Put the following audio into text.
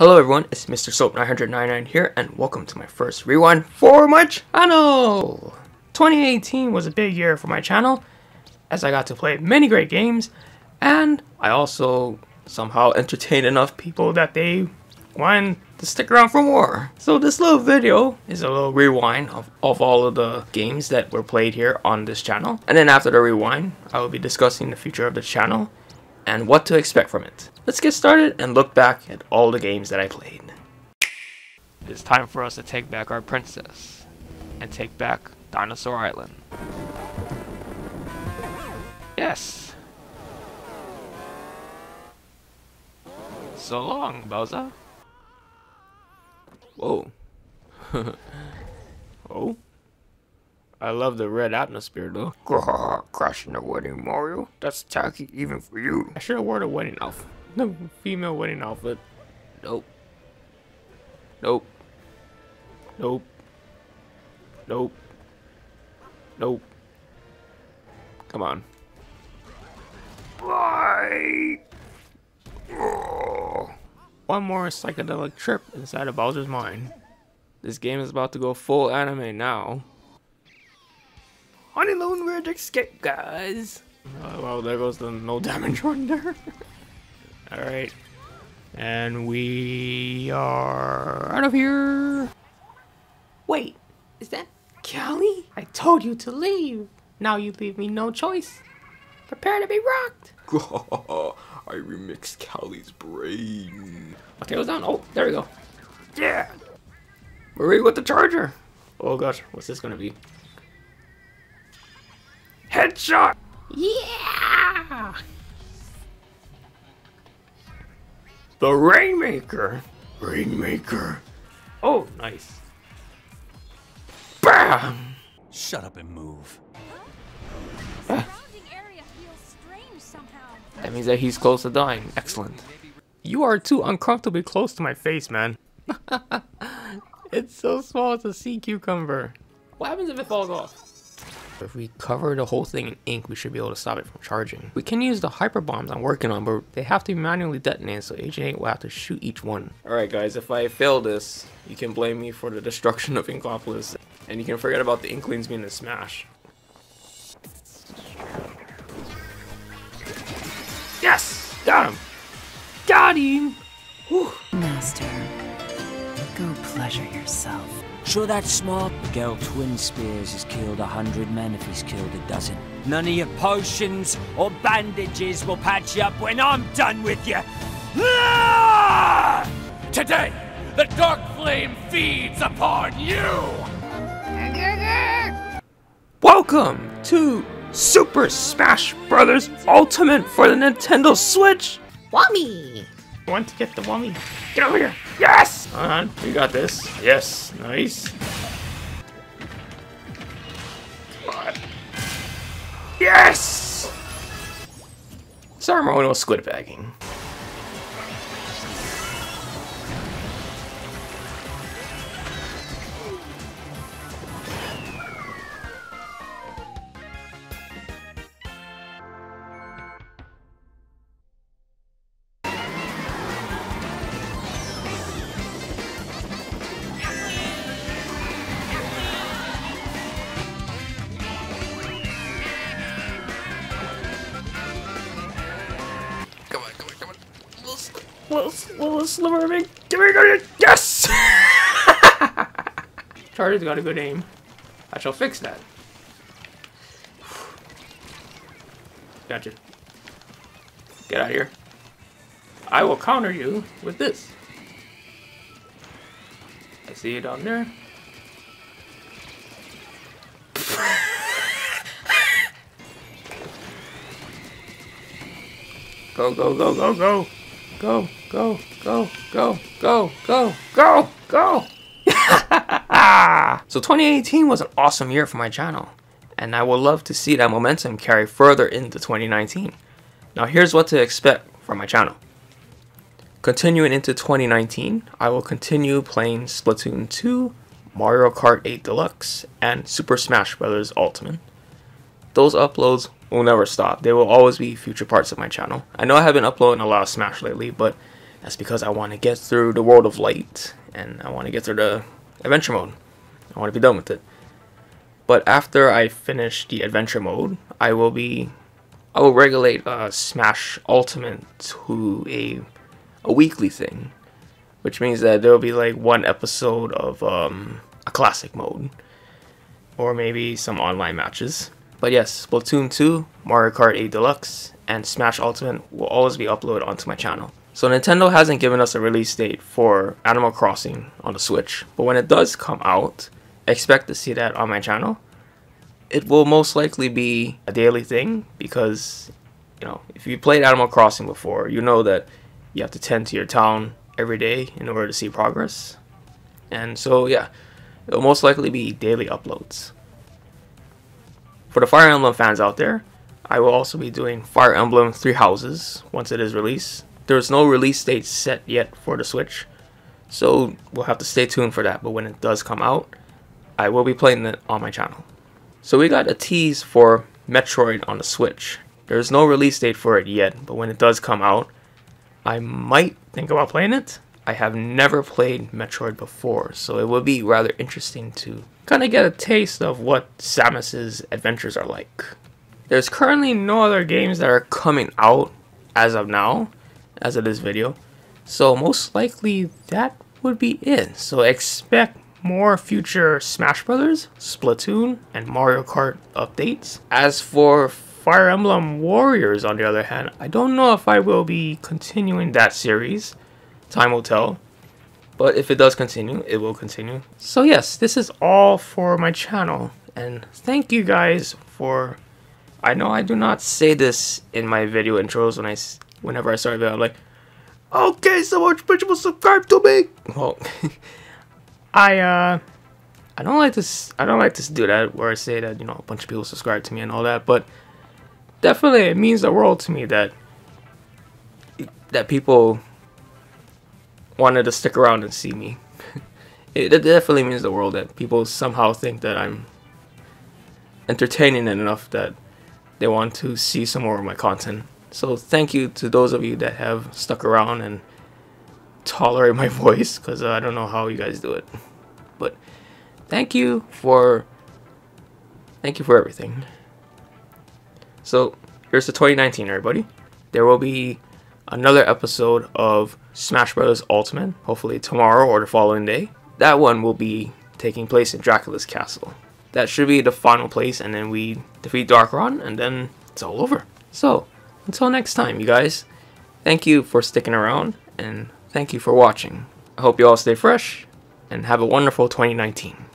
Hello everyone, it's Mr. Soap 999 here, and welcome to my first rewind for my channel! 2018 was a big year for my channel, as I got to play many great games, and I also somehow entertained enough people that they wanted to stick around for more. So this little video is a little rewind of, of all of the games that were played here on this channel. And then after the rewind, I will be discussing the future of the channel and what to expect from it. Let's get started and look back at all the games that I played. It's time for us to take back our princess and take back Dinosaur Island. Yes. So long, Bowser. Whoa. oh? I love the red atmosphere though. Crashing the wedding, Mario. That's tacky even for you. I should have worn a wedding outfit. No female wedding outfit. Nope. Nope. Nope. Nope. Nope. Come on. Bye. Oh. One more psychedelic trip inside of Bowser's mind. This game is about to go full anime now. Honeylune Ridge escape, guys. Oh, well, there goes the no damage wonder. Alright. And we are out of here. Wait, is that Callie? I told you to leave. Now you leave me no choice. Prepare to be rocked. I remixed Callie's brain. My tail's down. Oh, there we go. Yeah. Where are Marie with the charger. Oh gosh, what's this gonna be? Headshot! Yeah! The Rainmaker! Rainmaker. Oh, nice. Bam! Shut up and move. surrounding area feels strange somehow. That means that he's close to dying. Excellent. You are too uncomfortably close to my face, man. it's so small, it's a sea cucumber. What happens if it falls off? If we cover the whole thing in ink, we should be able to stop it from charging. We can use the hyper bombs I'm working on, but they have to be manually detonated, so Agent 8 will have to shoot each one. Alright guys, if I fail this, you can blame me for the destruction of Inkopolis, and you can forget about the Inklings being a smash. Yes! Got him! Got him! Whew. Master, go pleasure yourself. Sure that smart girl Twin Spears has killed a hundred men if he's killed a dozen. None of your potions or bandages will patch you up when I'm done with you. Ah! Today, the dark flame feeds upon you! Welcome to Super Smash Bros. Ultimate for the Nintendo Switch! Want to get the Wummy? Get over here! Yes! Hold on, we got this. Yes, nice. Come on. Yes! Ceremonial squid bagging. Little, little sliver of ink. Give me good. Yes! Charlie's got a good aim. I shall fix that. Gotcha. Get out of here. I will counter you with this. I see you down there. Go, go, go, go, go. Go, go, go, go, go, go, go, go. so 2018 was an awesome year for my channel, and I would love to see that momentum carry further into 2019. Now here's what to expect from my channel. Continuing into 2019, I will continue playing Splatoon 2, Mario Kart 8 Deluxe, and Super Smash Bros. Ultimate. Those uploads will never stop. They will always be future parts of my channel. I know I have been uploading a lot of Smash lately, but That's because I want to get through the World of Light and I want to get through the adventure mode. I want to be done with it. But after I finish the adventure mode, I will be I will regulate uh, Smash Ultimate to a a weekly thing, which means that there will be like one episode of um, a classic mode, or maybe some online matches. But yes, Splatoon 2, Mario Kart 8 Deluxe, and Smash Ultimate will always be uploaded onto my channel. So Nintendo hasn't given us a release date for Animal Crossing on the Switch, but when it does come out, expect to see that on my channel. It will most likely be a daily thing because, you know, if you played Animal Crossing before, you know that you have to tend to your town every day in order to see progress. And so, yeah, it will most likely be daily uploads. For the Fire Emblem fans out there, I will also be doing Fire Emblem Three Houses once it is released. There's no release date set yet for the Switch, so we'll have to stay tuned for that. But when it does come out, I will be playing it on my channel. So we got a tease for Metroid on the Switch. There's no release date for it yet, but when it does come out, I might think about playing it. I have never played Metroid before, so it would be rather interesting to kind of get a taste of what Samus's adventures are like. There's currently no other games that are coming out as of now, as of this video, so most likely that would be it. So expect more future Smash Brothers, Splatoon, and Mario Kart updates. As for Fire Emblem Warriors, on the other hand, I don't know if I will be continuing that series. Time will tell. But if it does continue, it will continue. So yes, this is all for my channel. And thank you guys for... I know I do not say this in my video intros when I, whenever I start a video. I'm like, okay, so much people subscribe to me. Well, I uh I don't like to I don't like to do that where I say that you know a bunch of people subscribe to me and all that, but definitely it means the world to me that that people wanted to stick around and see me. it, it definitely means the world that people somehow think that I'm entertaining enough that they want to see some more of my content. So thank you to those of you that have stuck around and tolerate my voice because uh, I don't know how you guys do it. But thank you for thank you for everything. So here's the 2019, everybody. There will be another episode of Smash Bros. Ultimate, hopefully tomorrow or the following day. That one will be taking place in Dracula's castle. That should be the final place, and then we defeat Dharkon, and then it's all over. So, until next time, you guys, thank you for sticking around, and Thank you for watching. I hope you all stay fresh and have a wonderful 2019.